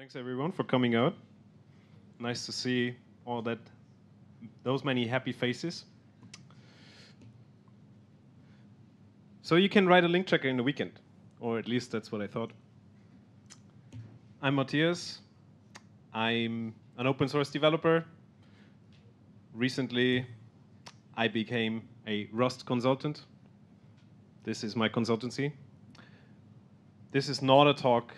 Thanks everyone for coming out. Nice to see all that, those many happy faces. So you can write a link checker in the weekend, or at least that's what I thought. I'm Matthias. I'm an open source developer. Recently, I became a Rust consultant. This is my consultancy. This is not a talk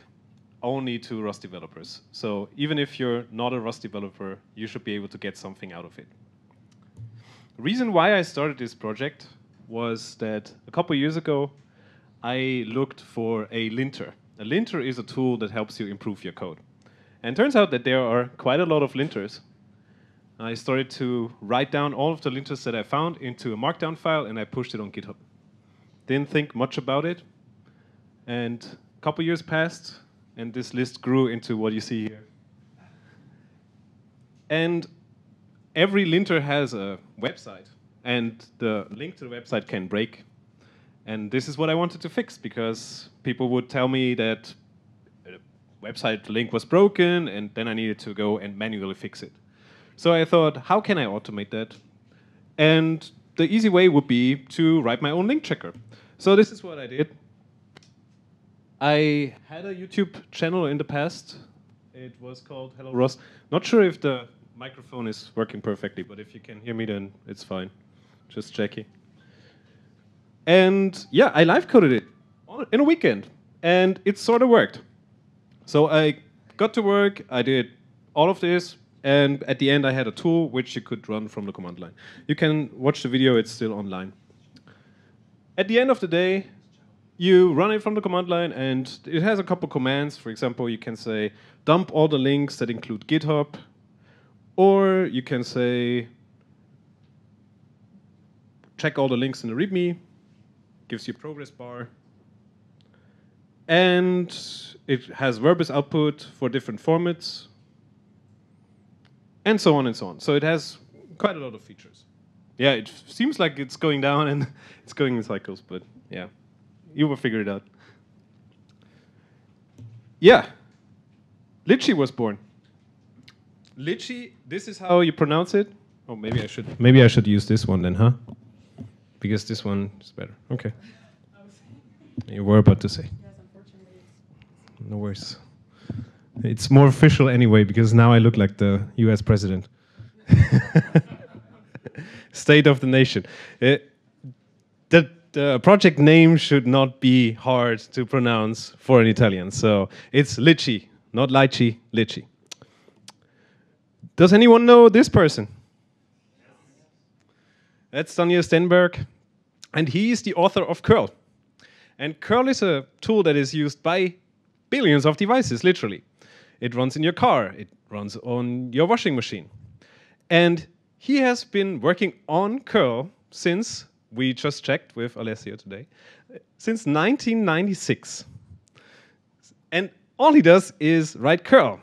only to Rust developers. So even if you're not a Rust developer, you should be able to get something out of it. The reason why I started this project was that a couple years ago, I looked for a linter. A linter is a tool that helps you improve your code. And turns out that there are quite a lot of linters. I started to write down all of the linters that I found into a markdown file and I pushed it on GitHub. Didn't think much about it. And a couple years passed, and this list grew into what you see here. And every linter has a website, and the link to the website can break. And this is what I wanted to fix because people would tell me that a website link was broken, and then I needed to go and manually fix it. So I thought, how can I automate that? And the easy way would be to write my own link checker. So this is what I did. I had a YouTube channel in the past. It was called Hello Rust. Not sure if the microphone is working perfectly, but if you can hear me, then it's fine. Just checking. And yeah, I live coded it in a weekend, and it sort of worked. So I got to work, I did all of this, and at the end I had a tool which you could run from the command line. You can watch the video, it's still online. At the end of the day, you run it from the command line, and it has a couple commands. For example, you can say dump all the links that include GitHub, or you can say check all the links in the README, gives you a progress bar, and it has verbose output for different formats, and so on and so on. So it has quite a lot of features. Yeah, it seems like it's going down and it's going in cycles, but yeah you will figure it out. Yeah, Litchi was born. Litchi, this is how you pronounce it. Oh, maybe I should. Maybe I should use this one then, huh? Because this one is better. Okay. You were about to say. Yes, unfortunately. No worries. It's more official anyway because now I look like the U.S. president. State of the nation. Uh, the the uh, project name should not be hard to pronounce for an Italian. So it's Litchi, not Lychee, Litchi. Does anyone know this person? That's Daniel Stenberg, and he is the author of curl. And curl is a tool that is used by billions of devices, literally. It runs in your car, it runs on your washing machine. And he has been working on curl since we just checked with Alessio today, since 1996. And all he does is write curl.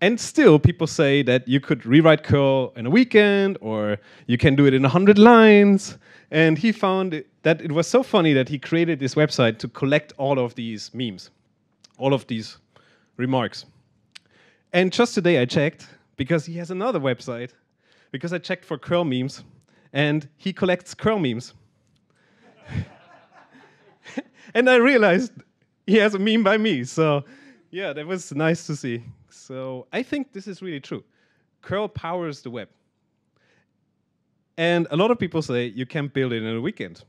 And still, people say that you could rewrite curl in a weekend or you can do it in 100 lines. And he found it, that it was so funny that he created this website to collect all of these memes, all of these remarks. And just today I checked because he has another website, because I checked for curl memes and he collects curl memes. and I realized he has a meme by me. So, yeah, that was nice to see. So, I think this is really true. Curl powers the web. And a lot of people say you can't build it in a weekend.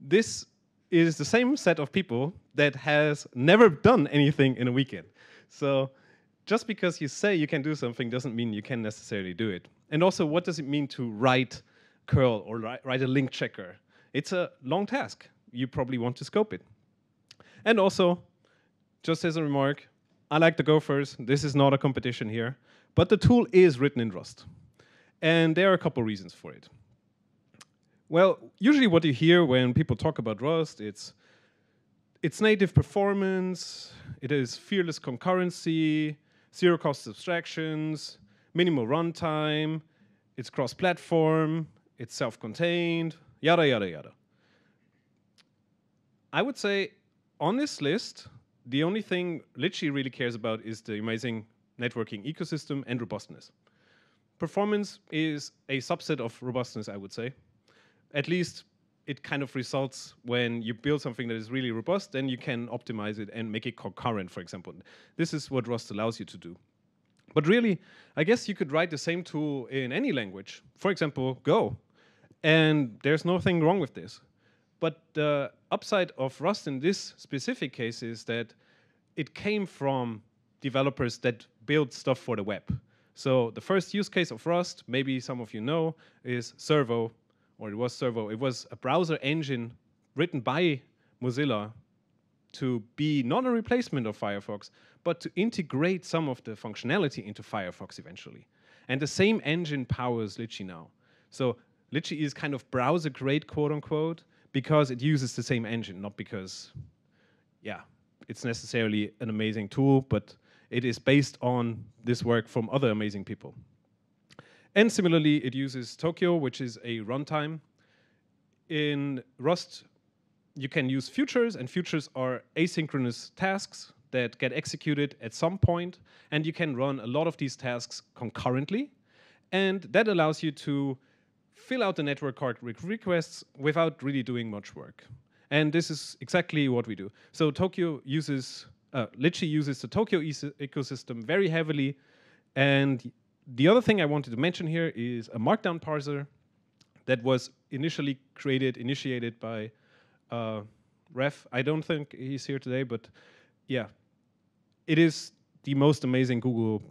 This is the same set of people that has never done anything in a weekend. So, just because you say you can do something doesn't mean you can necessarily do it. And also, what does it mean to write curl or write, a link checker. It's a long task. You probably want to scope it. And also, just as a remark, I like the Gophers. This is not a competition here. But the tool is written in Rust. And there are a couple reasons for it. Well, usually what you hear when people talk about Rust, it's it's native performance, it is fearless concurrency, zero cost abstractions, minimal runtime, it's cross-platform, it's self-contained, yada, yada, yada. I would say on this list, the only thing Litchi really cares about is the amazing networking ecosystem and robustness. Performance is a subset of robustness, I would say. At least it kind of results when you build something that is really robust, then you can optimize it and make it concurrent, for example. This is what Rust allows you to do. But really, I guess you could write the same tool in any language. For example, Go. And there's nothing wrong with this. But the upside of Rust in this specific case is that it came from developers that build stuff for the web. So the first use case of Rust, maybe some of you know, is Servo, or it was Servo. It was a browser engine written by Mozilla to be not a replacement of Firefox, but to integrate some of the functionality into Firefox eventually. And the same engine powers Litchi now. So Litchi is kind of browser grade, quote unquote, because it uses the same engine, not because, yeah, it's necessarily an amazing tool, but it is based on this work from other amazing people. And similarly, it uses Tokio, which is a runtime. In Rust, you can use futures, and futures are asynchronous tasks that get executed at some point, and you can run a lot of these tasks concurrently. And that allows you to fill out the network card requests without really doing much work. And this is exactly what we do. So Tokio uses, uh, Litchi uses the Tokio ecosystem very heavily. And the other thing I wanted to mention here is a markdown parser that was initially created, initiated by uh, Raph. I don't think he's here today, but yeah, it is the most amazing Google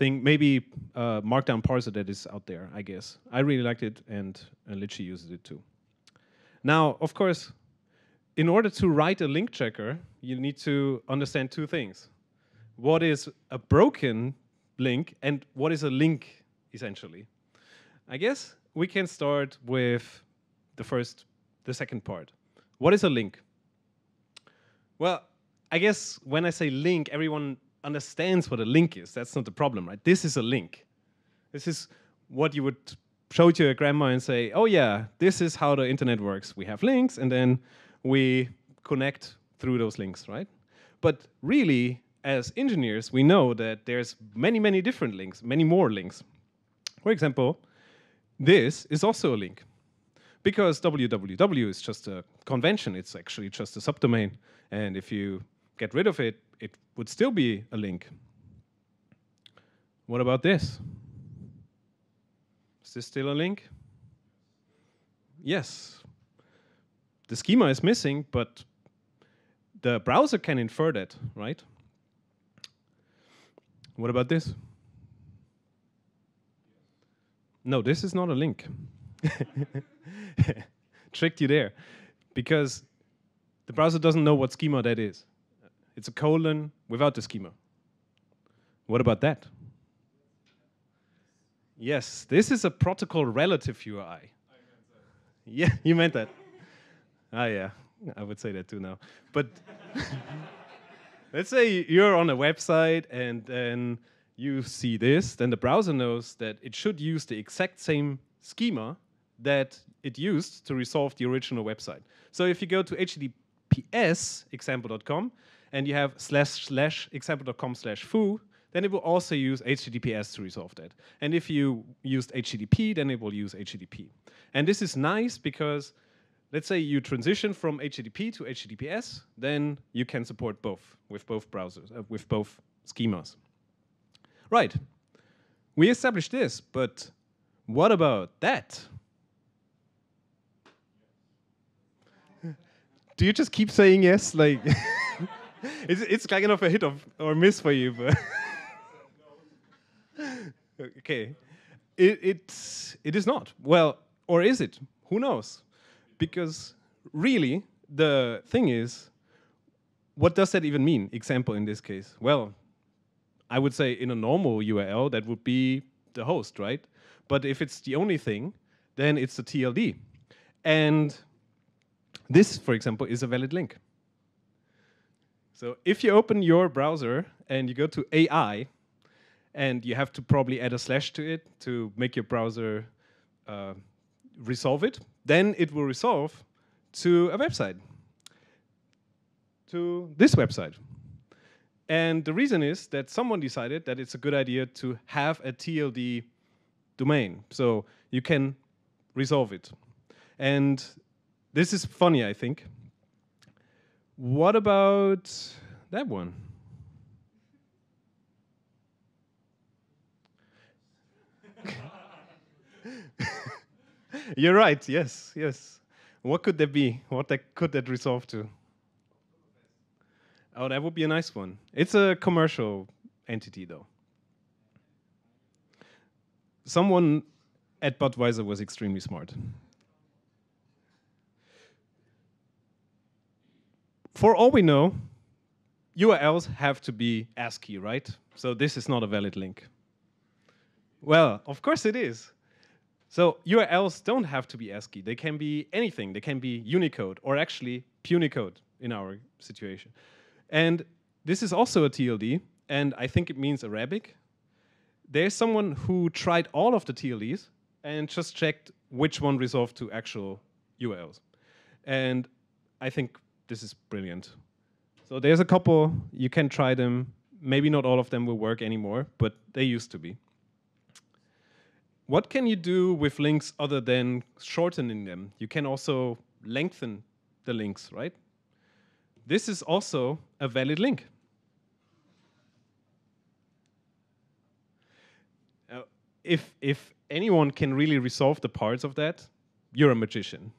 thing. Maybe uh, Markdown parser that is out there, I guess. I really liked it, and, and Litchi uses it too. Now, of course, in order to write a link checker, you need to understand two things. What is a broken link, and what is a link, essentially? I guess we can start with the first, the second part. What is a link? Well, I guess when I say link, everyone understands what a link is. That's not the problem, right? This is a link. This is what you would show to your grandma and say, oh yeah, this is how the internet works. We have links, and then we connect through those links, right? But really, as engineers, we know that there's many, many different links, many more links. For example, this is also a link because www is just a convention. It's actually just a subdomain. And if you get rid of it, it would still be a link. What about this? Is this still a link? Yes. The schema is missing, but the browser can infer that, right? What about this? No, this is not a link. Tricked you there. Because the browser doesn't know what schema that is. It's a colon without the schema. What about that? Yes, this is a protocol relative URI. Yeah, you meant that. Ah, yeah, I would say that too now. But let's say you're on a website and then you see this, then the browser knows that it should use the exact same schema that it used to resolve the original website. So if you go to https example.com and you have slash slash example.com slash foo, then it will also use HTTPS to resolve that. And if you used HTTP, then it will use HTTP. And this is nice because let's say you transition from HTTP to HTTPS, then you can support both with both browsers, uh, with both schemas. Right. We established this, but what about that? Do you just keep saying yes? Like, it's, it's kind of a hit of, or miss for you, but. okay. It, it, it is not. Well, or is it? Who knows? Because really, the thing is, what does that even mean? Example in this case. Well, I would say in a normal URL, that would be the host, right? But if it's the only thing, then it's the TLD. And this, for example, is a valid link. So if you open your browser and you go to AI, and you have to probably add a slash to it to make your browser uh, resolve it, then it will resolve to a website, to this website. And the reason is that someone decided that it's a good idea to have a TLD domain. So you can resolve it. And this is funny, I think. What about that one? You're right. Yes, yes. What could that be? What that could that resolve to? Oh, that would be a nice one. It's a commercial entity, though. Someone at Budweiser was extremely smart. For all we know, URLs have to be ASCII, right? So this is not a valid link. Well, of course it is. So URLs don't have to be ASCII. They can be anything. They can be Unicode or actually Punycode in our situation. And this is also a TLD, and I think it means Arabic. There's someone who tried all of the TLDs and just checked which one resolved to actual URLs. And I think this is brilliant. So there's a couple, you can try them. Maybe not all of them will work anymore, but they used to be. What can you do with links other than shortening them? You can also lengthen the links, right? This is also a valid link. Uh, if, if anyone can really resolve the parts of that, you're a magician.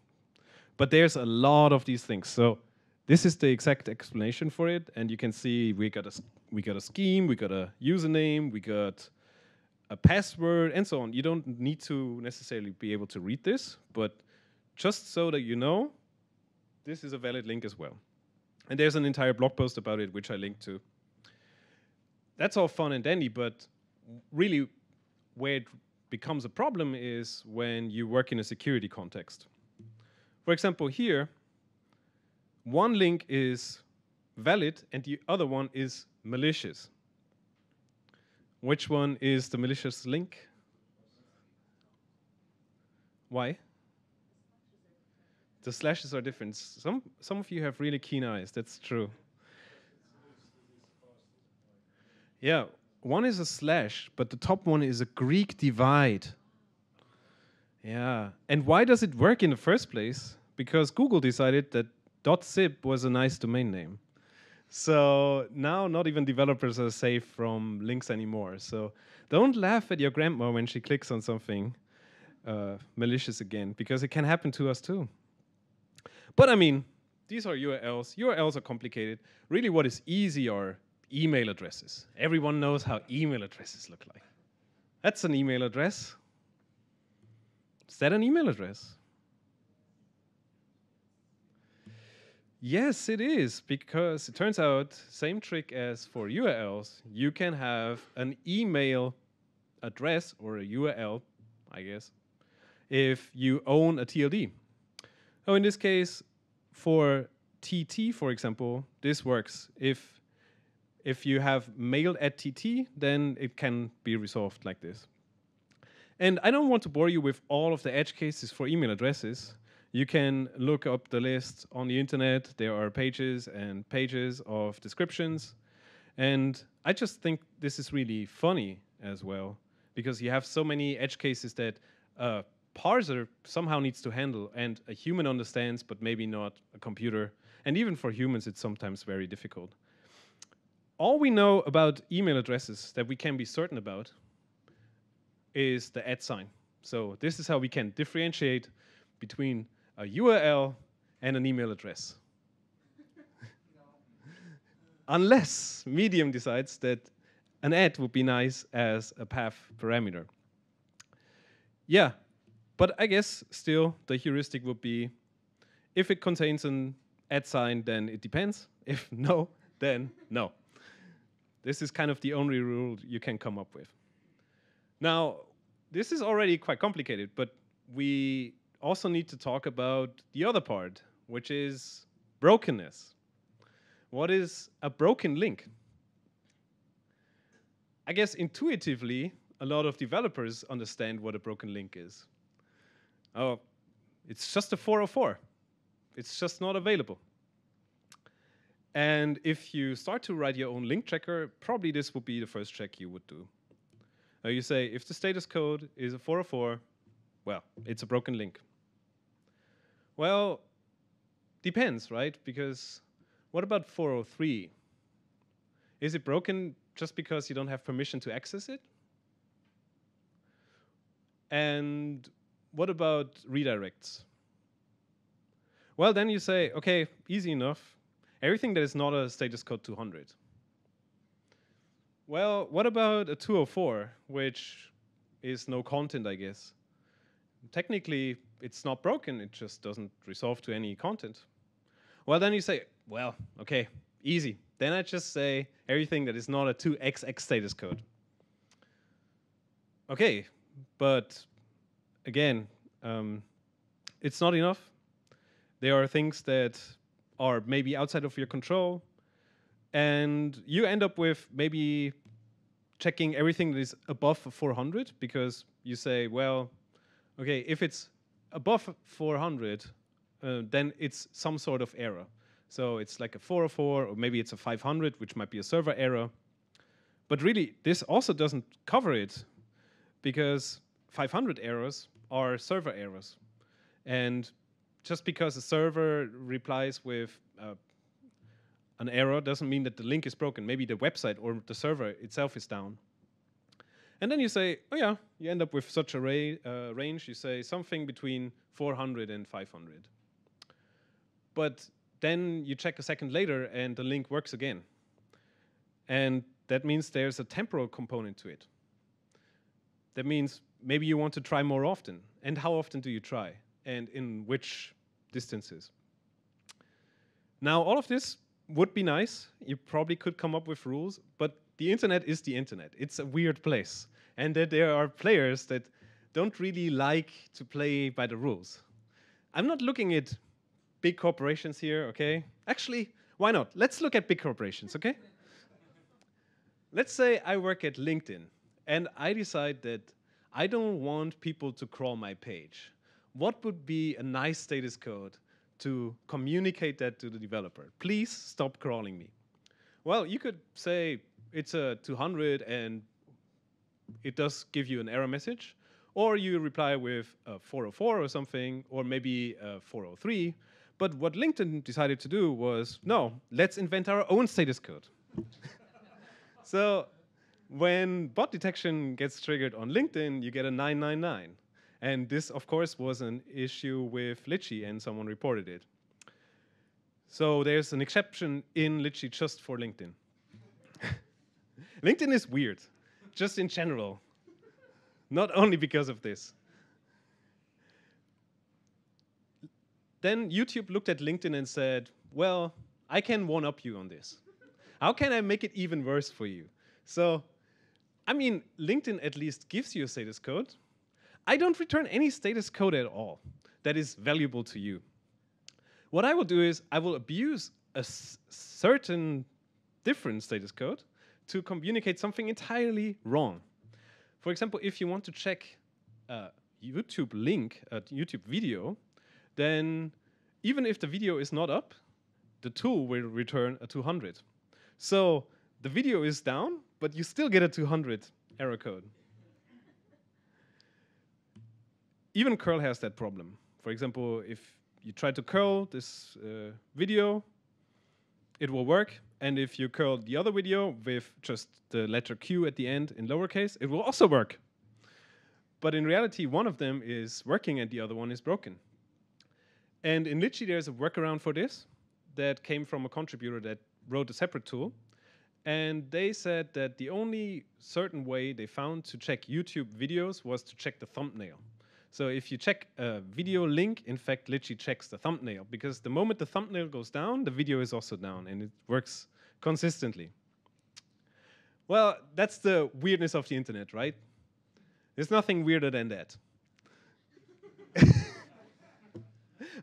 But there's a lot of these things. So this is the exact explanation for it. And you can see we got a, we got a scheme, we got a username, we got a password, and so on. You don't need to necessarily be able to read this, but just so that you know, this is a valid link as well. And there's an entire blog post about it, which I linked to. That's all fun and dandy, but really where it becomes a problem is when you work in a security context. For example, here, one link is valid and the other one is malicious. Which one is the malicious link? Why? The slashes are different. Some, some of you have really keen eyes, that's true. Yeah, one is a slash, but the top one is a Greek divide. Yeah, and why does it work in the first place? Because Google decided that .zip was a nice domain name. So now not even developers are safe from links anymore. So don't laugh at your grandma when she clicks on something uh, malicious again, because it can happen to us too. But I mean, these are URLs. URLs are complicated. Really, what is easy are email addresses. Everyone knows how email addresses look like. That's an email address. Is that an email address? Yes, it is, because it turns out, same trick as for URLs, you can have an email address or a URL, I guess, if you own a TLD. Oh, in this case, for TT, for example, this works. If if you have mail at TT, then it can be resolved like this. And I don't want to bore you with all of the edge cases for email addresses. You can look up the list on the internet. There are pages and pages of descriptions. And I just think this is really funny as well, because you have so many edge cases that a parser somehow needs to handle, and a human understands, but maybe not a computer. And even for humans, it's sometimes very difficult. All we know about email addresses that we can be certain about is the at sign. So this is how we can differentiate between a URL, and an email address. Unless Medium decides that an ad would be nice as a path parameter. Yeah, but I guess still the heuristic would be if it contains an at sign, then it depends. If no, then no. This is kind of the only rule you can come up with. Now, this is already quite complicated, but we also need to talk about the other part, which is brokenness. What is a broken link? I guess intuitively, a lot of developers understand what a broken link is. Oh, it's just a 404. It's just not available. And if you start to write your own link checker, probably this would be the first check you would do. Uh, you say, if the status code is a 404, well, it's a broken link. Well, depends, right? Because what about 403? Is it broken just because you don't have permission to access it? And what about redirects? Well, then you say, okay, easy enough. Everything that is not a status code 200. Well, what about a 204, which is no content, I guess? Technically, it's not broken, it just doesn't resolve to any content. Well, then you say, well, okay, easy. Then I just say everything that is not a 2xx status code. Okay, but again, um, it's not enough. There are things that are maybe outside of your control, and you end up with maybe checking everything that is above 400 because you say, well, okay, if it's above 400, uh, then it's some sort of error. So it's like a 404, or maybe it's a 500, which might be a server error. But really, this also doesn't cover it because 500 errors are server errors. And just because a server replies with uh, an error doesn't mean that the link is broken. Maybe the website or the server itself is down. And then you say, oh yeah, you end up with such a uh, range. You say something between 400 and 500. But then you check a second later and the link works again. And that means there's a temporal component to it. That means maybe you want to try more often. And how often do you try? And in which distances? Now, all of this would be nice. You probably could come up with rules, but the internet is the internet. It's a weird place. And that there are players that don't really like to play by the rules. I'm not looking at big corporations here, okay? Actually, why not? Let's look at big corporations, okay? Let's say I work at LinkedIn and I decide that I don't want people to crawl my page. What would be a nice status code to communicate that to the developer? Please stop crawling me. Well, you could say it's a 200 and it does give you an error message, or you reply with uh, a 404 or something, or maybe uh, a 403, but what LinkedIn decided to do was, no, let's invent our own status code. so when bot detection gets triggered on LinkedIn, you get a 999. And this, of course, was an issue with Litchi, and someone reported it. So there's an exception in Litchi just for LinkedIn. LinkedIn is weird, just in general, not only because of this. Then YouTube looked at LinkedIn and said, well, I can one up you on this. How can I make it even worse for you? So, I mean, LinkedIn at least gives you a status code. I don't return any status code at all that is valuable to you. What I will do is I will abuse a certain different status code to communicate something entirely wrong. For example, if you want to check a YouTube link, a YouTube video, then even if the video is not up, the tool will return a 200. So the video is down, but you still get a 200 error code. Even curl has that problem. For example, if you try to curl this uh, video, it will work. And if you curl the other video with just the letter Q at the end in lowercase, it will also work. But in reality, one of them is working and the other one is broken. And in Litchi, there's a workaround for this that came from a contributor that wrote a separate tool. And they said that the only certain way they found to check YouTube videos was to check the thumbnail. So if you check a video link, in fact, Litchi checks the thumbnail because the moment the thumbnail goes down, the video is also down and it works consistently. Well, that's the weirdness of the internet, right? There's nothing weirder than that.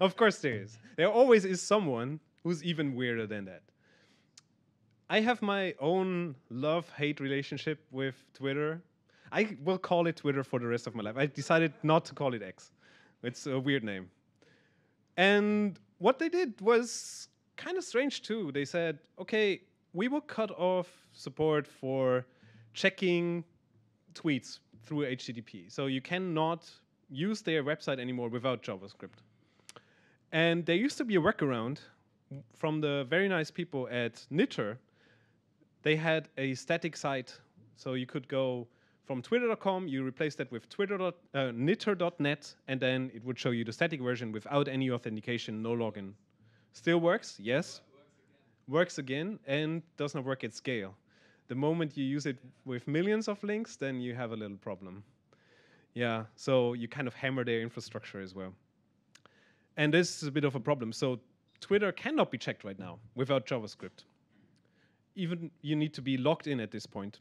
of course there is. There always is someone who's even weirder than that. I have my own love-hate relationship with Twitter. I will call it Twitter for the rest of my life. I decided not to call it X. It's a weird name. And what they did was kind of strange too. They said, okay, we will cut off support for checking tweets through HTTP. So you cannot use their website anymore without JavaScript. And there used to be a workaround from the very nice people at Nitter. They had a static site, so you could go from twitter.com, you replace that with twitter. Uh, nitter.net, and then it would show you the static version without any authentication, no login. Still works, yes. Works again, and does not work at scale. The moment you use it with millions of links, then you have a little problem. Yeah, so you kind of hammer their infrastructure as well. And this is a bit of a problem. So Twitter cannot be checked right now without JavaScript. Even you need to be logged in at this point.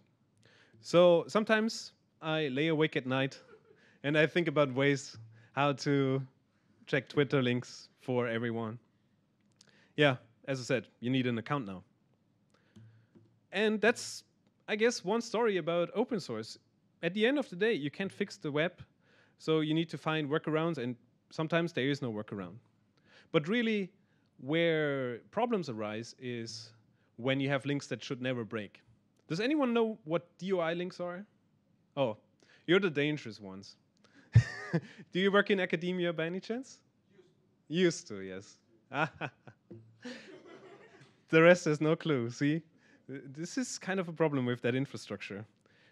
So sometimes I lay awake at night and I think about ways how to check Twitter links for everyone. Yeah, as I said, you need an account now. And that's, I guess, one story about open source. At the end of the day, you can't fix the web, so you need to find workarounds, and sometimes there is no workaround. But really, where problems arise is when you have links that should never break. Does anyone know what DOI links are? Oh, you're the dangerous ones. Do you work in academia by any chance? Used to, Used to yes. the rest has no clue, see? This is kind of a problem with that infrastructure.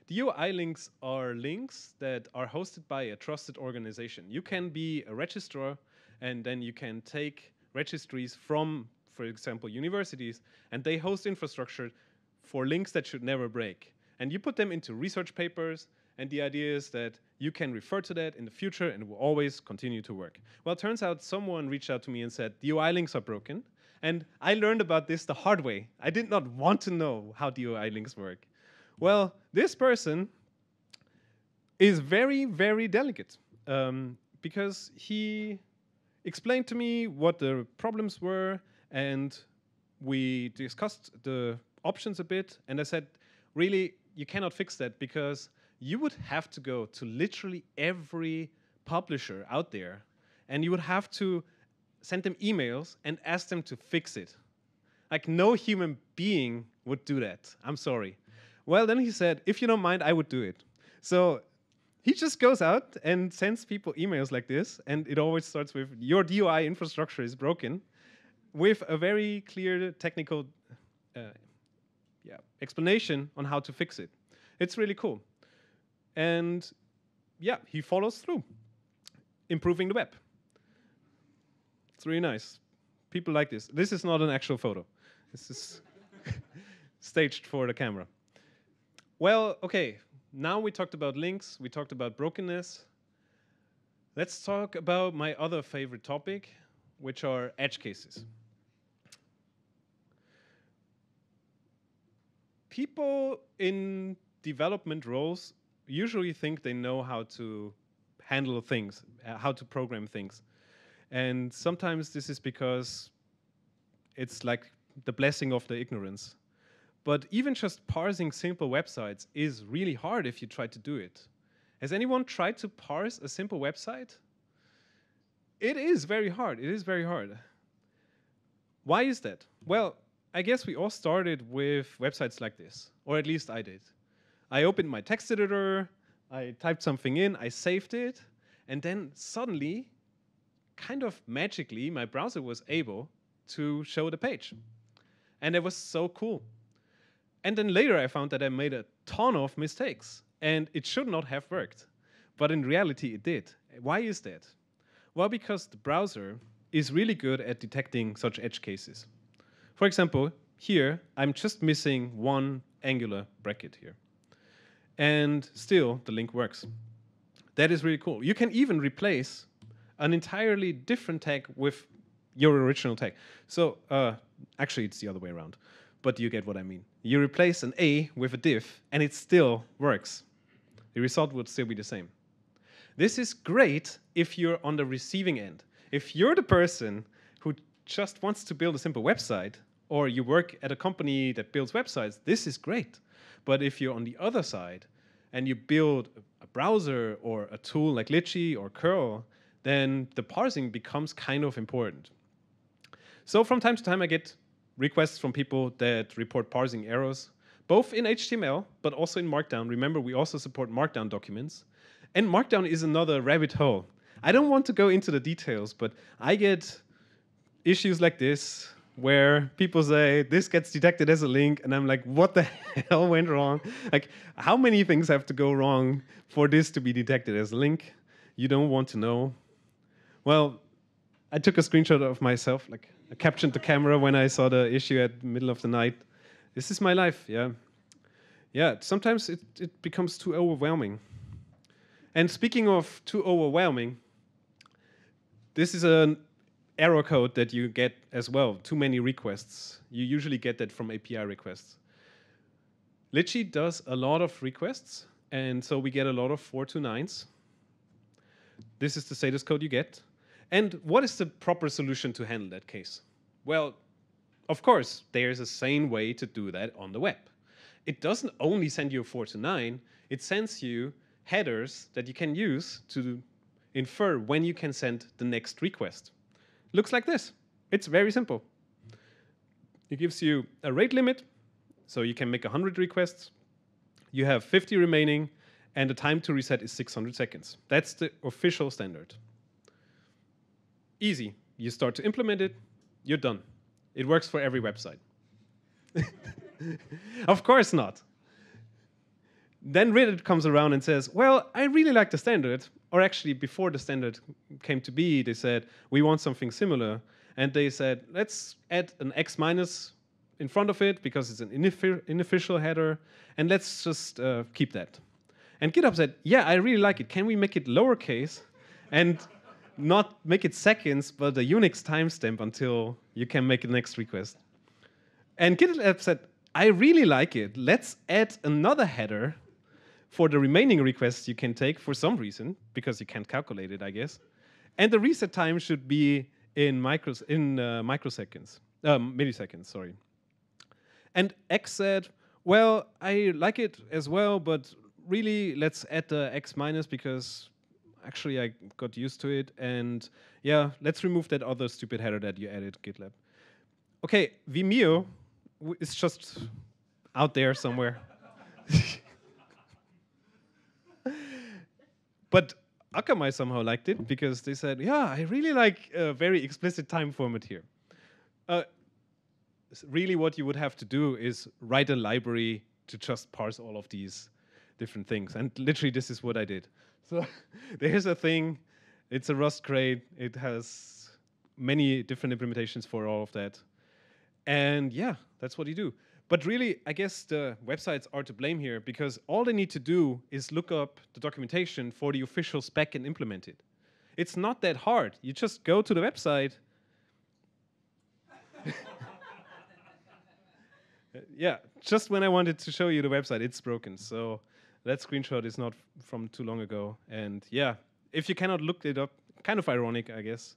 DOI links are links that are hosted by a trusted organization. You can be a registrar, and then you can take registries from, for example, universities, and they host infrastructure for links that should never break. And you put them into research papers, and the idea is that you can refer to that in the future and it will always continue to work. Well, it turns out someone reached out to me and said, DOI links are broken. And I learned about this the hard way. I did not want to know how the DOI links work. Well, this person is very, very delicate um, because he explained to me what the problems were and we discussed the options a bit, and I said, really, you cannot fix that because you would have to go to literally every publisher out there, and you would have to send them emails and ask them to fix it. Like, no human being would do that. I'm sorry. Well, then he said, if you don't mind, I would do it. So he just goes out and sends people emails like this, and it always starts with, your DOI infrastructure is broken, with a very clear technical uh, yeah, explanation on how to fix it. It's really cool. And yeah, he follows through, improving the web. It's really nice. People like this. This is not an actual photo. This is staged for the camera. Well, okay, now we talked about links, we talked about brokenness. Let's talk about my other favorite topic, which are edge cases. People in development roles usually think they know how to handle things, uh, how to program things. And sometimes this is because it's like the blessing of the ignorance. But even just parsing simple websites is really hard if you try to do it. Has anyone tried to parse a simple website? It is very hard. It is very hard. Why is that? Well, I guess we all started with websites like this, or at least I did. I opened my text editor, I typed something in, I saved it, and then suddenly, kind of magically, my browser was able to show the page. And it was so cool. And then later I found that I made a ton of mistakes, and it should not have worked. But in reality, it did. Why is that? Well, because the browser is really good at detecting such edge cases. For example, here, I'm just missing one angular bracket here. And still, the link works. That is really cool. You can even replace an entirely different tag with your original tag. So, uh, actually, it's the other way around. But you get what I mean. You replace an A with a div, and it still works. The result would still be the same. This is great if you're on the receiving end. If you're the person just wants to build a simple website, or you work at a company that builds websites, this is great. But if you're on the other side and you build a browser or a tool like Litchi or curl, then the parsing becomes kind of important. So from time to time, I get requests from people that report parsing errors, both in HTML, but also in Markdown. Remember, we also support Markdown documents. And Markdown is another rabbit hole. I don't want to go into the details, but I get issues like this where people say this gets detected as a link and i'm like what the hell went wrong? Like how many things have to go wrong for this to be detected as a link? You don't want to know. Well i took a screenshot of myself like i captioned the camera when i saw the issue at the middle of the night. This is my life yeah. Yeah sometimes it, it becomes too overwhelming. And speaking of too overwhelming this is an error code that you get as well, too many requests. You usually get that from API requests. Litchi does a lot of requests, and so we get a lot of four 429s. This is the status code you get. And what is the proper solution to handle that case? Well, of course, there's a sane way to do that on the web. It doesn't only send you a 429, it sends you headers that you can use to infer when you can send the next request looks like this. It's very simple. It gives you a rate limit, so you can make 100 requests. You have 50 remaining, and the time to reset is 600 seconds. That's the official standard. Easy. You start to implement it, you're done. It works for every website. of course not. Then Reddit comes around and says, well, I really like the standard, or actually before the standard came to be, they said, we want something similar. And they said, let's add an X minus in front of it because it's an unofficial header, and let's just uh, keep that. And GitHub said, yeah, I really like it. Can we make it lowercase and not make it seconds, but a Unix timestamp until you can make the next request? And GitLab said, I really like it. Let's add another header for the remaining requests you can take for some reason, because you can't calculate it, I guess. And the reset time should be in, micros in uh, microseconds, um, milliseconds, sorry. And X said, well, I like it as well, but really let's add the X minus because actually I got used to it. And yeah, let's remove that other stupid header that you added, GitLab. Okay, Vimeo is just out there somewhere. But Akamai somehow liked it because they said, yeah, I really like a very explicit time format here. Uh, really what you would have to do is write a library to just parse all of these different things. And literally this is what I did. So there's a thing, it's a Rust crate, it has many different implementations for all of that. And yeah, that's what you do. But really, I guess the websites are to blame here because all they need to do is look up the documentation for the official spec and implement it. It's not that hard. You just go to the website. yeah, just when I wanted to show you the website, it's broken. So that screenshot is not from too long ago. And yeah, if you cannot look it up, kind of ironic, I guess.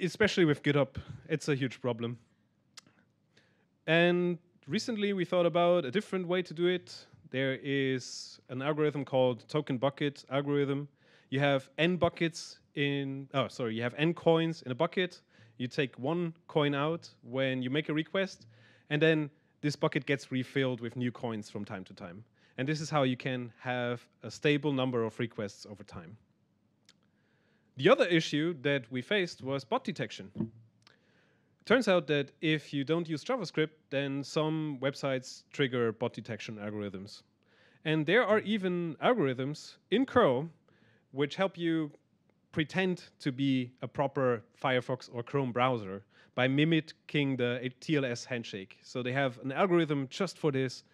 Especially with GitHub, it's a huge problem. And recently we thought about a different way to do it. There is an algorithm called token bucket algorithm. You have n buckets in, oh, sorry, you have n coins in a bucket. You take one coin out when you make a request, and then this bucket gets refilled with new coins from time to time. And this is how you can have a stable number of requests over time. The other issue that we faced was bot detection. Turns out that if you don't use JavaScript, then some websites trigger bot detection algorithms. And there are even algorithms in curl which help you pretend to be a proper Firefox or Chrome browser by mimicking the TLS handshake. So they have an algorithm just for this,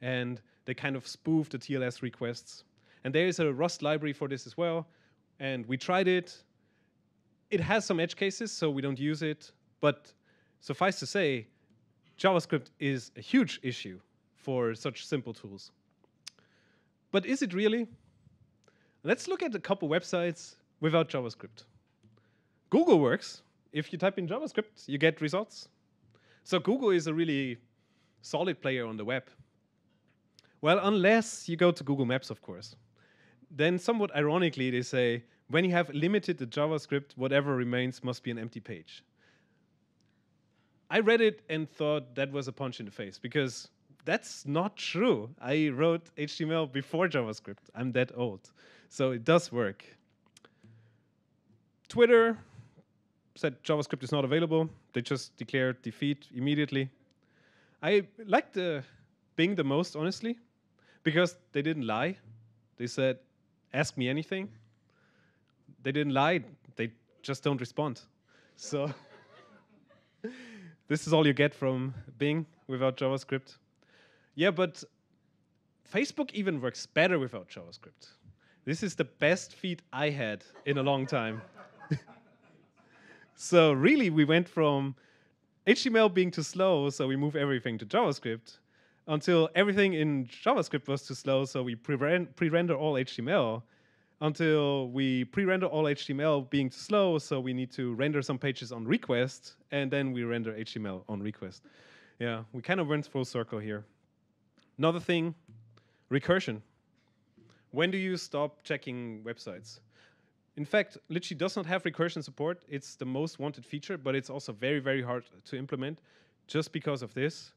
and they kind of spoof the TLS requests. And there is a Rust library for this as well, and we tried it. It has some edge cases, so we don't use it, but Suffice to say, JavaScript is a huge issue for such simple tools. But is it really? Let's look at a couple websites without JavaScript. Google works. If you type in JavaScript, you get results. So Google is a really solid player on the web. Well, unless you go to Google Maps, of course. Then somewhat ironically, they say, when you have limited the JavaScript, whatever remains must be an empty page. I read it and thought that was a punch in the face because that's not true. I wrote HTML before JavaScript. I'm that old. So it does work. Twitter said JavaScript is not available. They just declared defeat immediately. I liked the Bing the most, honestly, because they didn't lie. They said, ask me anything. They didn't lie. They just don't respond. So this is all you get from Bing without JavaScript. Yeah, but Facebook even works better without JavaScript. This is the best feed I had in a long time. so really, we went from HTML being too slow, so we move everything to JavaScript, until everything in JavaScript was too slow, so we pre-render all HTML, until we pre-render all HTML being too slow, so we need to render some pages on request, and then we render HTML on request. Yeah, we kind of went full circle here. Another thing, recursion. When do you stop checking websites? In fact, Lychee does not have recursion support. It's the most wanted feature, but it's also very, very hard to implement just because of this.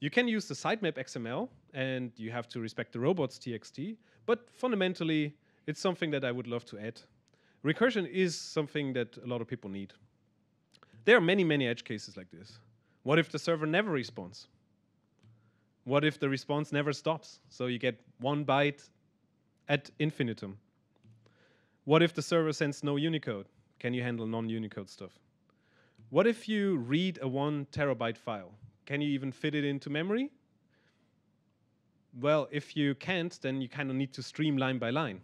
You can use the sitemap XML, and you have to respect the robots TXT, but fundamentally, it's something that I would love to add. Recursion is something that a lot of people need. There are many, many edge cases like this. What if the server never responds? What if the response never stops? So you get one byte at infinitum. What if the server sends no Unicode? Can you handle non-Unicode stuff? What if you read a one terabyte file? Can you even fit it into memory? Well, if you can't, then you kind of need to stream line by line.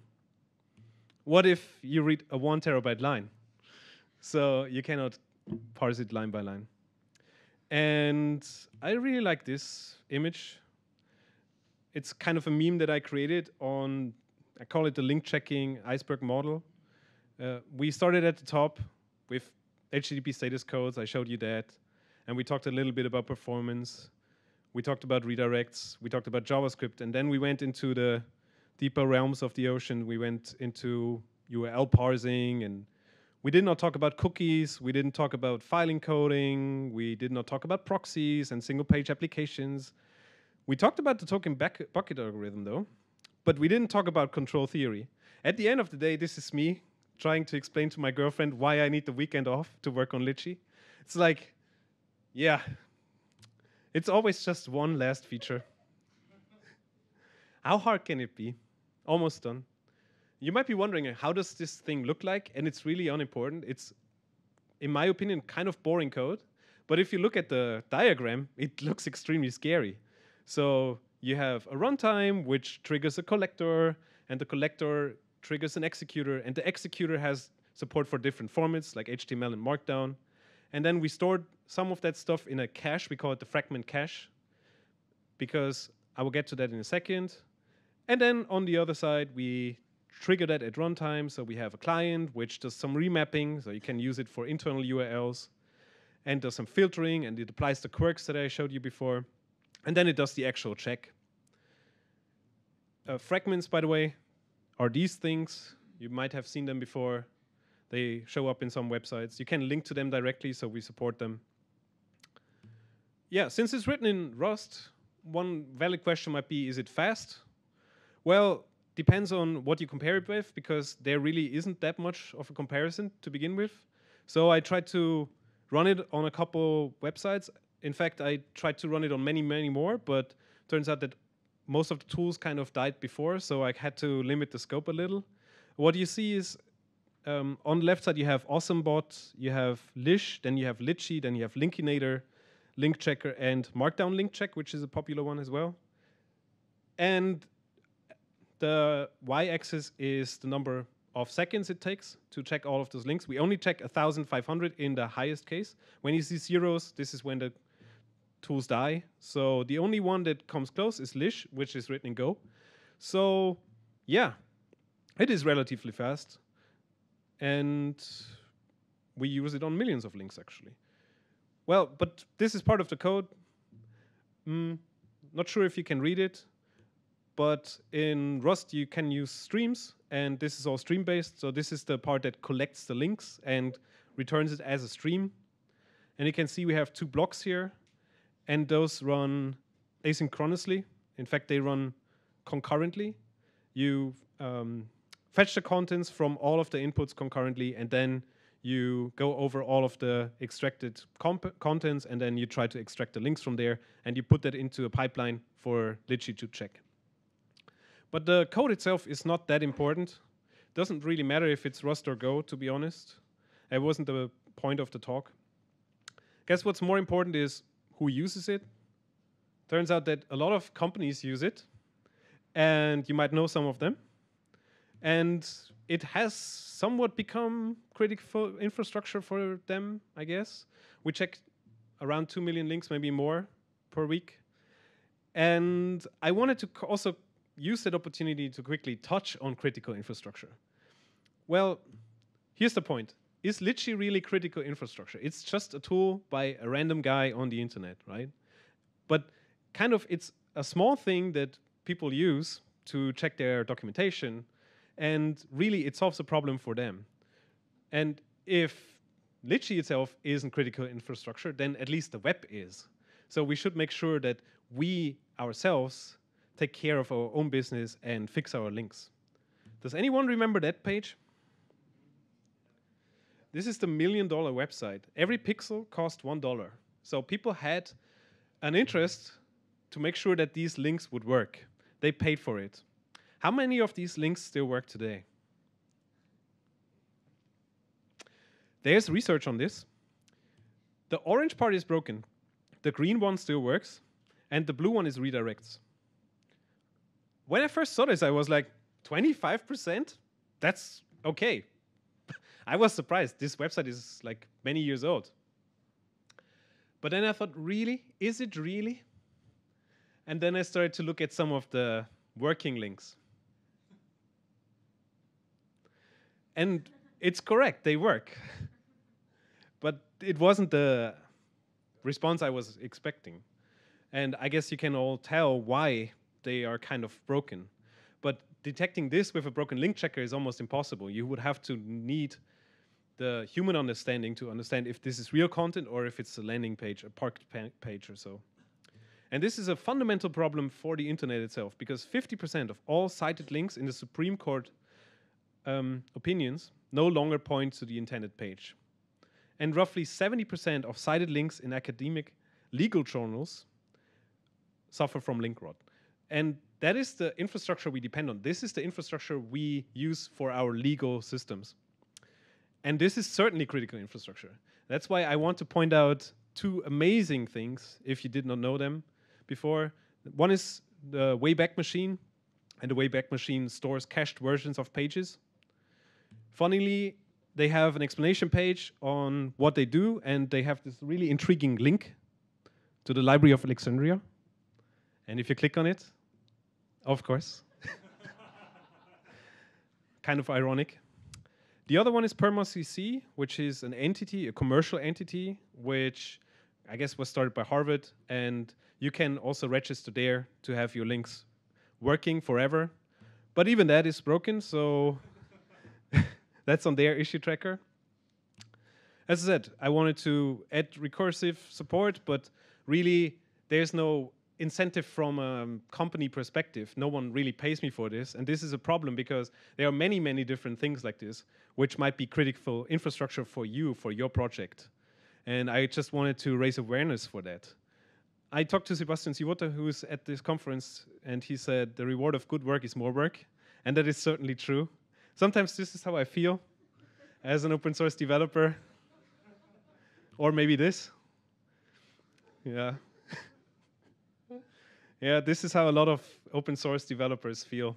What if you read a one terabyte line? So you cannot parse it line by line. And I really like this image. It's kind of a meme that I created on, I call it the link checking iceberg model. Uh, we started at the top with HTTP status codes. I showed you that. And we talked a little bit about performance. We talked about redirects. We talked about JavaScript. And then we went into the deeper realms of the ocean. We went into URL parsing and we did not talk about cookies. We didn't talk about file encoding. We did not talk about proxies and single page applications. We talked about the token bucket algorithm though, but we didn't talk about control theory. At the end of the day, this is me trying to explain to my girlfriend why I need the weekend off to work on Lychee. It's like, yeah, it's always just one last feature. How hard can it be? Almost done. You might be wondering, uh, how does this thing look like? And it's really unimportant. It's, in my opinion, kind of boring code. But if you look at the diagram, it looks extremely scary. So you have a runtime, which triggers a collector, and the collector triggers an executor, and the executor has support for different formats, like HTML and Markdown. And then we stored some of that stuff in a cache. We call it the fragment cache, because I will get to that in a second. And then on the other side, we trigger that at runtime. So we have a client which does some remapping, so you can use it for internal URLs, and does some filtering, and it applies the quirks that I showed you before. And then it does the actual check. Uh, fragments, by the way, are these things. You might have seen them before. They show up in some websites. You can link to them directly, so we support them. Yeah, since it's written in Rust, one valid question might be, is it fast? Well, depends on what you compare it with because there really isn't that much of a comparison to begin with. So I tried to run it on a couple websites. In fact, I tried to run it on many, many more, but turns out that most of the tools kind of died before, so I had to limit the scope a little. What you see is um, on the left side you have AwesomeBot, you have liche, then you have Lychee, then you have Linkinator, Link Checker, and Markdown Link Check, which is a popular one as well. And the y-axis is the number of seconds it takes to check all of those links. We only check 1,500 in the highest case. When you see zeros, this is when the tools die. So the only one that comes close is liche, which is written in Go. So yeah, it is relatively fast. And we use it on millions of links, actually. Well, but this is part of the code. Mm, not sure if you can read it. But in Rust, you can use streams, and this is all stream-based. So this is the part that collects the links and returns it as a stream. And you can see we have two blocks here, and those run asynchronously. In fact, they run concurrently. You um, fetch the contents from all of the inputs concurrently, and then you go over all of the extracted contents, and then you try to extract the links from there, and you put that into a pipeline for Lychee to check. But the code itself is not that important. Doesn't really matter if it's Rust or Go, to be honest. It wasn't the point of the talk. I guess what's more important is who uses it. Turns out that a lot of companies use it, and you might know some of them. And it has somewhat become critical infrastructure for them, I guess. We check around 2 million links, maybe more per week. And I wanted to also use that opportunity to quickly touch on critical infrastructure. Well, here's the point. Is Lychee really critical infrastructure? It's just a tool by a random guy on the internet, right? But kind of it's a small thing that people use to check their documentation, and really it solves a problem for them. And if Lychee itself isn't critical infrastructure, then at least the web is. So we should make sure that we ourselves take care of our own business and fix our links. Does anyone remember that page? This is the million dollar website. Every pixel cost one dollar. So people had an interest to make sure that these links would work. They paid for it. How many of these links still work today? There's research on this. The orange part is broken. The green one still works, and the blue one is redirects. When I first saw this, I was like, 25%? That's okay. I was surprised. This website is like many years old. But then I thought, really? Is it really? And then I started to look at some of the working links. And it's correct, they work. but it wasn't the response I was expecting. And I guess you can all tell why they are kind of broken. But detecting this with a broken link checker is almost impossible. You would have to need the human understanding to understand if this is real content or if it's a landing page, a parked page or so. And this is a fundamental problem for the internet itself because 50% of all cited links in the Supreme Court um, opinions no longer point to the intended page. And roughly 70% of cited links in academic legal journals suffer from link rot. And that is the infrastructure we depend on. This is the infrastructure we use for our legal systems. And this is certainly critical infrastructure. That's why I want to point out two amazing things, if you did not know them before. One is the Wayback Machine, and the Wayback Machine stores cached versions of pages. Funnily, they have an explanation page on what they do, and they have this really intriguing link to the Library of Alexandria. And if you click on it, of course, kind of ironic. The other one is Perma.cc, which is an entity, a commercial entity, which I guess was started by Harvard, and you can also register there to have your links working forever. But even that is broken, so that's on their issue tracker. As I said, I wanted to add recursive support, but really there's no incentive from a company perspective. No one really pays me for this. And this is a problem because there are many, many different things like this, which might be critical infrastructure for you, for your project. And I just wanted to raise awareness for that. I talked to Sebastian Sivota, who's at this conference, and he said the reward of good work is more work. And that is certainly true. Sometimes this is how I feel as an open source developer. or maybe this. Yeah. Yeah, this is how a lot of open source developers feel.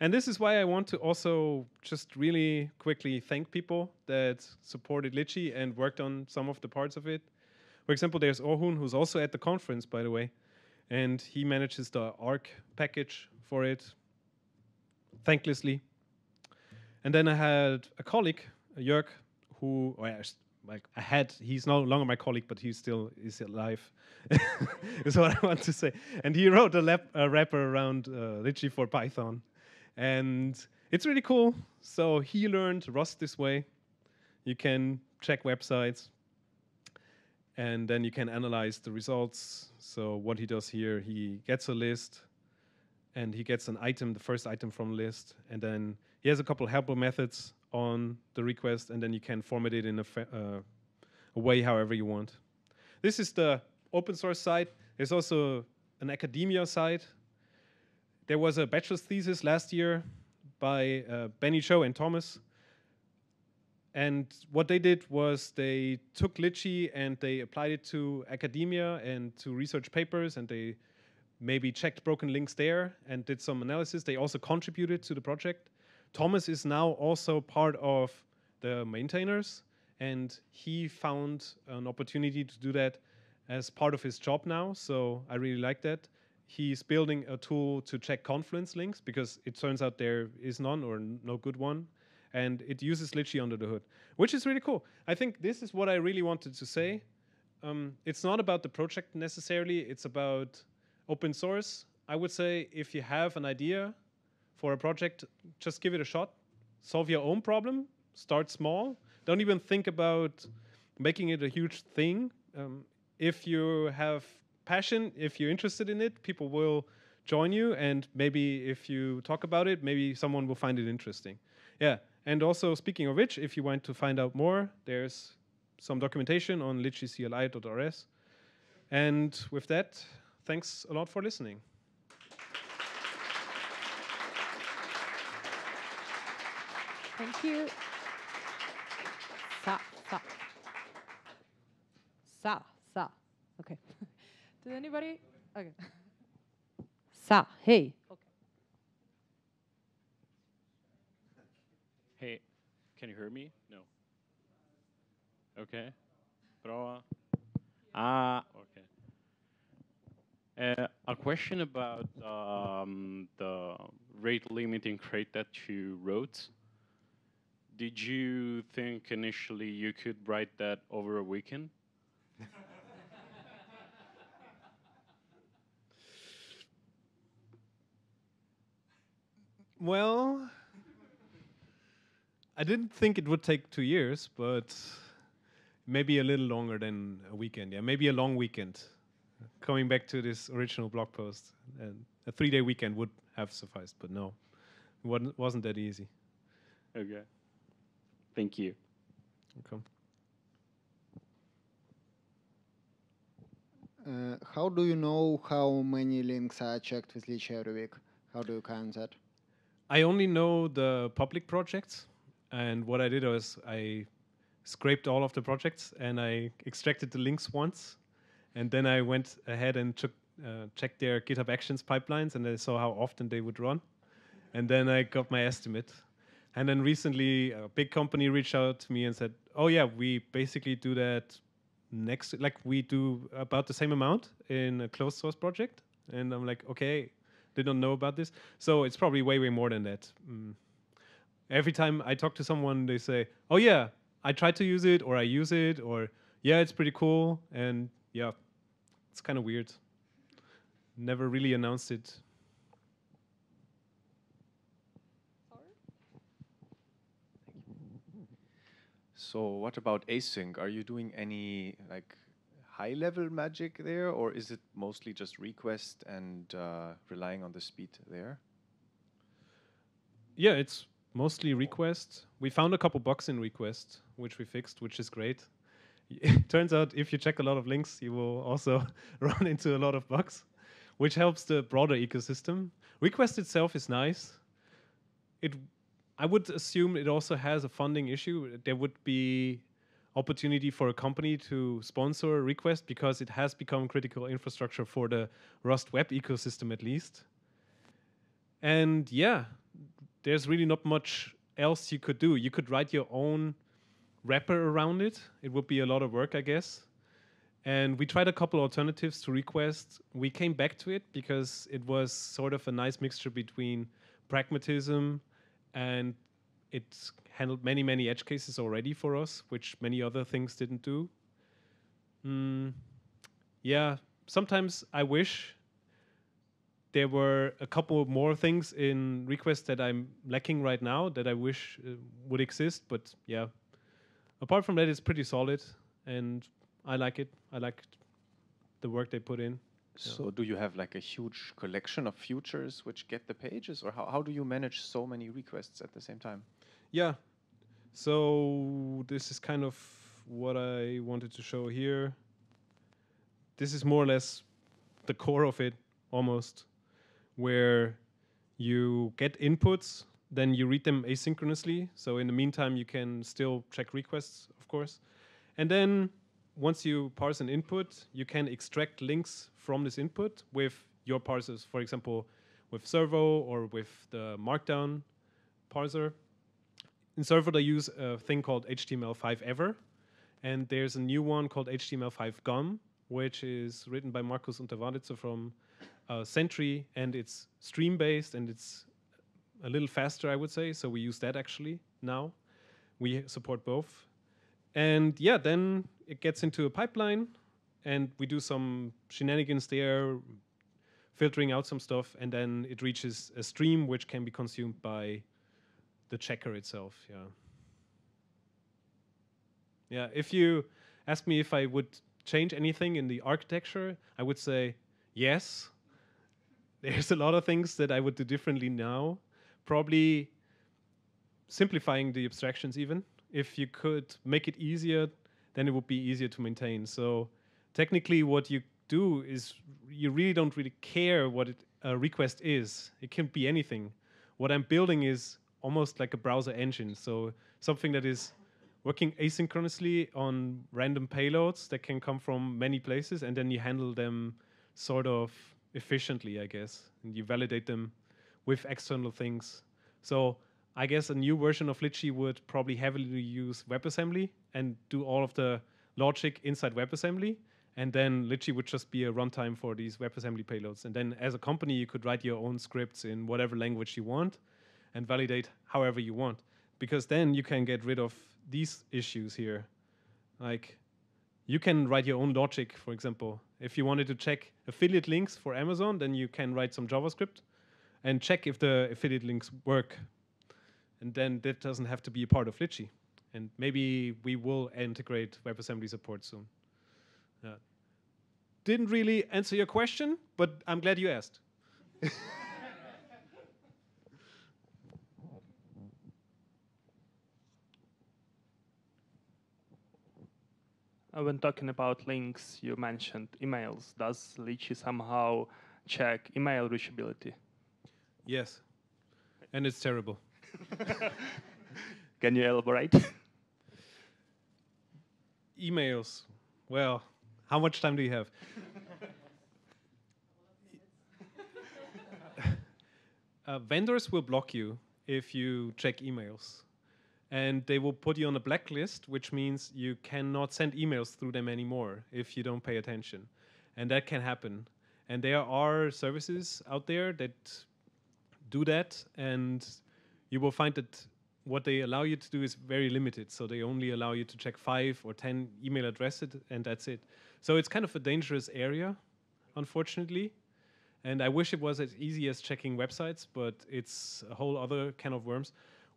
And this is why I want to also just really quickly thank people that supported Lychee and worked on some of the parts of it. For example, there's Orhun, who's also at the conference, by the way, and he manages the Arch package for it, thanklessly. And then I had a colleague, Jörg, who, oh yeah, like I had, he's no longer my colleague, but he still is alive, is what I want to say. And he wrote a, lap, a wrapper around uh, Lychee for Python. And it's really cool. So he learned Rust this way. You can check websites. and then you can analyze the results. So what he does here, he gets a list, and he gets an item, the first item from list, and then he has a couple helper methods on the request, and then you can format it in a, uh, a way however you want. This is the open source side. There's also an academia side. There was a bachelor's thesis last year by uh, Benny Cho and Thomas. And what they did was they took Lychee and they applied it to academia and to research papers, and they maybe checked broken links there and did some analysis. They also contributed to the project. Thomas is now also part of the maintainers, and he found an opportunity to do that as part of his job now. So I really like that. He's building a tool to check Confluence links because it turns out there is none or no good one. And it uses Lychee under the hood, which is really cool. I think this is what I really wanted to say. Um, it's not about the project necessarily, it's about open source. I would say if you have an idea for a project, just give it a shot. Solve your own problem, start small. Don't even think about making it a huge thing. Um, if you have passion, if you're interested in it, people will join you. And maybe if you talk about it, maybe someone will find it interesting. Yeah. And also, speaking of which, if you want to find out more, there's some documentation on lychee.cli.rs. And with that, thanks a lot for listening. Thank you. Sa, sa. Sa, sa. Okay. Did anybody? Okay. Sa, hey. Okay. Hey, can you hear me? No. Okay. Prova. Ah, okay. Uh, a question about um, the rate limiting crate that you wrote. Did you think initially you could write that over a weekend? well, I didn't think it would take two years, but maybe a little longer than a weekend. Yeah, maybe a long weekend. Coming back to this original blog post, and a three-day weekend would have sufficed, but no, it wasn't that easy. Okay. Thank you. Okay. Uh, how do you know how many links are checked with Lychee every week? How do you count that? I only know the public projects, and what I did was I scraped all of the projects and I extracted the links once, and then I went ahead and took, uh, checked their GitHub Actions pipelines, and I saw how often they would run, and then I got my estimate. And then recently, a big company reached out to me and said, "Oh yeah, we basically do that next, like we do about the same amount in a closed source project." And I'm like, "Okay, did not know about this." So it's probably way, way more than that. Mm. Every time I talk to someone, they say, "Oh yeah, I tried to use it, or I use it, or yeah, it's pretty cool." And yeah, it's kind of weird. Never really announced it So what about async? Are you doing any like high level magic there, or is it mostly just reqwest and uh, relying on the speed there? Yeah, it's mostly reqwest. We found a couple bugs in reqwest, which we fixed, which is great. It turns out if you check a lot of links, you will also run into a lot of bugs, which helps the broader ecosystem. Reqwest itself is nice. It I would assume it also has a funding issue. There would be opportunity for a company to sponsor a reqwest because it has become critical infrastructure for the Rust web ecosystem at least. And yeah, there's really not much else you could do. You could write your own wrapper around it. It would be a lot of work, I guess. And we tried a couple alternatives to reqwest. We came back to it because it was sort of a nice mixture between pragmatism and it's handled many, many edge cases already for us, which many other things didn't do. Mm, yeah, sometimes I wish there were a couple more things in requests that I'm lacking right now that I wish uh, would exist, but yeah. Apart from that, it's pretty solid, and I like it. I like the work they put in. So do you have like a huge collection of futures which get the pages, or how, how do you manage so many requests at the same time? Yeah. So this is kind of what I wanted to show here. This is more or less the core of it, almost, where you get inputs, then you read them asynchronously. So in the meantime, you can still check requests, of course. And then once you parse an input, you can extract links from this input with your parsers, for example, with Servo or with the Markdown parser. In Servo, they use a thing called html5ever, and there's a new one called HTML5 GUM, which is written by Markus Unterwaditzer from uh, Sentry, and it's stream-based and it's a little faster, I would say. So we use that actually now. We support both. And yeah, then it gets into a pipeline, and we do some shenanigans there, filtering out some stuff, and then it reaches a stream which can be consumed by the checker itself. Yeah. Yeah. If you ask me if I would change anything in the architecture, I would say yes. There's a lot of things that I would do differently now. Probably simplifying the abstractions even. If you could make it easier, then it would be easier to maintain. So technically what you do is you really don't really care what it, a request is. It can be anything. What I'm building is almost like a browser engine. So something that is working asynchronously on random payloads that can come from many places, and then you handle them sort of efficiently, I guess, and you validate them with external things. So I guess a new version of Lychee would probably heavily use WebAssembly and do all of the logic inside WebAssembly. And then Lychee would just be a runtime for these WebAssembly payloads. And then as a company, you could write your own scripts in whatever language you want and validate however you want. Because then you can get rid of these issues here. Like you can write your own logic, for example. If you wanted to check affiliate links for Amazon, then you can write some JavaScript and check if the affiliate links work. And then that doesn't have to be a part of Lychee. And maybe we will integrate WebAssembly support soon. Yeah. Didn't really answer your question, but I'm glad you asked. Uh, when talking about links, you mentioned emails. Does Lychee somehow check email reachability? Yes. And it's terrible. Can you elaborate? Emails. Well, how much time do you have? uh, vendors will block you if you check emails. And they will put you on a blacklist, which means you cannot send emails through them anymore if you don't pay attention. And that can happen. And there are services out there that do that, and you will find that what they allow you to do is very limited. So they only allow you to check five or 10 email addresses, and that's it. So it's kind of a dangerous area, unfortunately. And I wish it was as easy as checking websites, but it's a whole other can of worms.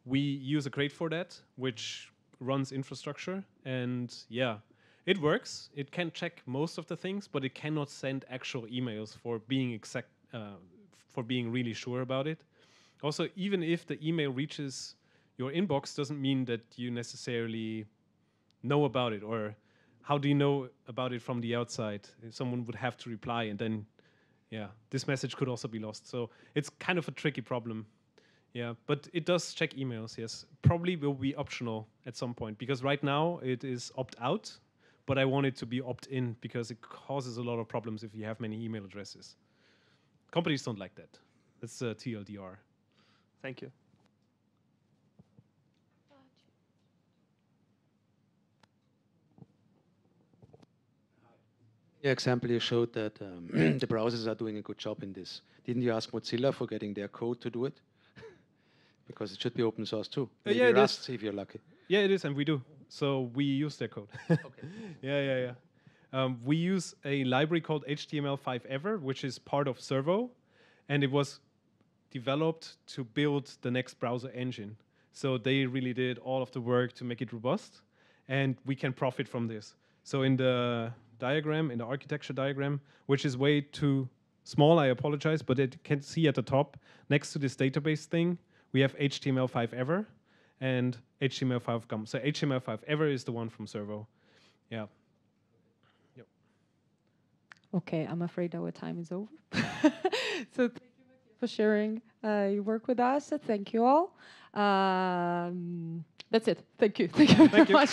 We use a crate for that, which runs infrastructure. And yeah, it works. It can check most of the things, but it cannot send actual emails for being exact, uh, for being really sure about it. Also, even if the email reaches your inbox, doesn't mean that you necessarily know about it. Or how do you know about it from the outside? Someone would have to reply, and then, yeah, this message could also be lost. So it's kind of a tricky problem. Yeah, but it does check emails. Yes, probably will be optional at some point because right now it is opt out, but I want it to be opt in because it causes a lot of problems if you have many email addresses. Companies don't like that. That's uh, TLDR. Thank you. Your example, you showed that um, the browsers are doing a good job in this. Didn't you ask Mozilla for getting their code to do it? because it should be open source too. Maybe yeah, it Rust, is. if you're lucky. Yeah, it is, and we do. So we use their code. Okay. yeah, yeah, yeah. Um, we use a library called html5ever, which is part of Servo, and it was developed to build the next browser engine. So they really did all of the work to make it robust, and we can profit from this. So in the diagram, in the architecture diagram, which is way too small, I apologize, but it can see at the top next to this database thing, we have html5ever and html5gum. So html5ever is the one from Servo. Yeah. Yep. Okay, I'm afraid our time is over. so for sharing uh, your work with us. Thank you all. Um, that's it. Thank you. Thank you very you. much.